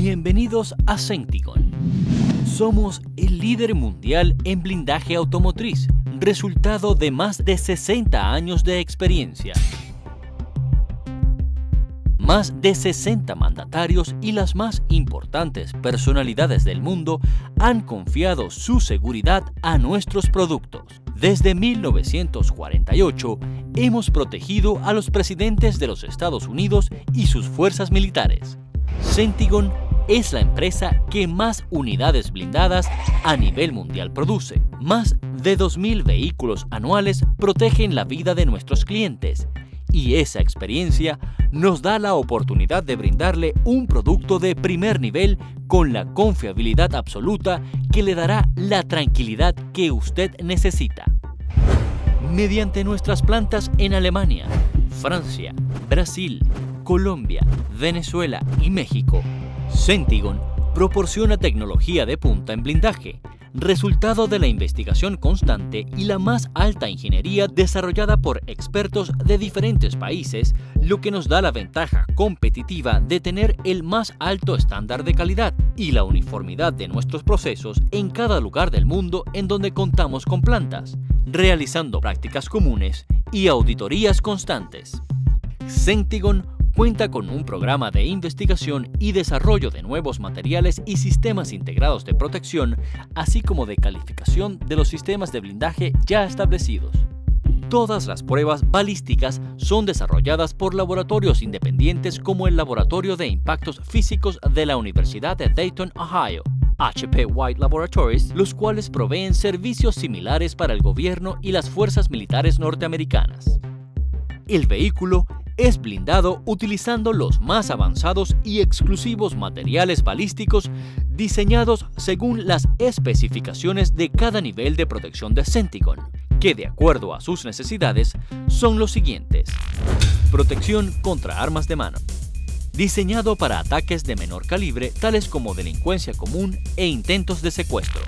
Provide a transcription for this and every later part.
Bienvenidos a Centigon. Somos el líder mundial en blindaje automotriz, resultado de más de 60 años de experiencia. Más de 60 mandatarios y las más importantes personalidades del mundo han confiado su seguridad a nuestros productos. Desde 1948 hemos protegido a los presidentes de los Estados Unidos y sus fuerzas militares. Centigon es la empresa que más unidades blindadas a nivel mundial produce. Más de 2.000 vehículos anuales protegen la vida de nuestros clientes y esa experiencia nos da la oportunidad de brindarle un producto de primer nivel con la confiabilidad absoluta que le dará la tranquilidad que usted necesita. Mediante nuestras plantas en Alemania, Francia, Brasil, Colombia, Venezuela y México, Centigon proporciona tecnología de punta en blindaje resultado de la investigación constante y la más alta ingeniería desarrollada por expertos de diferentes países, lo que nos da la ventaja competitiva de tener el más alto estándar de calidad y la uniformidad de nuestros procesos en cada lugar del mundo en donde contamos con plantas, realizando prácticas comunes y auditorías constantes. Centigon cuenta con un programa de investigación y desarrollo de nuevos materiales y sistemas integrados de protección, así como de calificación de los sistemas de blindaje ya establecidos. Todas las pruebas balísticas son desarrolladas por laboratorios independientes como el Laboratorio de Impactos Físicos de la Universidad de Dayton, Ohio, HP White Laboratories, los cuales proveen servicios similares para el gobierno y las fuerzas militares norteamericanas. El vehículo es blindado utilizando los más avanzados y exclusivos materiales balísticos diseñados según las especificaciones de cada nivel de protección de Centigon, que de acuerdo a sus necesidades son los siguientes. Protección contra armas de mano. Diseñado para ataques de menor calibre tales como delincuencia común e intentos de secuestro.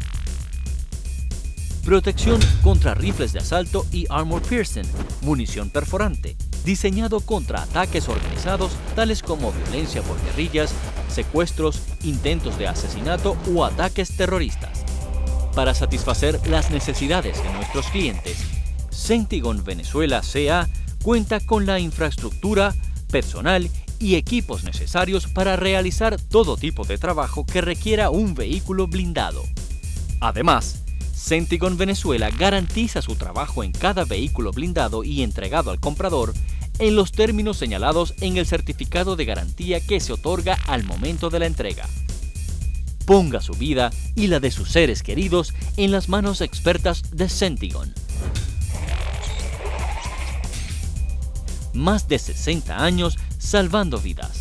Protección contra rifles de asalto y armor piercing, munición perforante, diseñado contra ataques organizados tales como violencia por guerrillas, secuestros, intentos de asesinato o ataques terroristas. Para satisfacer las necesidades de nuestros clientes, Centigon Venezuela CA cuenta con la infraestructura, personal y equipos necesarios para realizar todo tipo de trabajo que requiera un vehículo blindado. Además, Centigon Venezuela garantiza su trabajo en cada vehículo blindado y entregado al comprador en los términos señalados en el certificado de garantía que se otorga al momento de la entrega. Ponga su vida y la de sus seres queridos en las manos expertas de Centigon. Más de 60 años salvando vidas.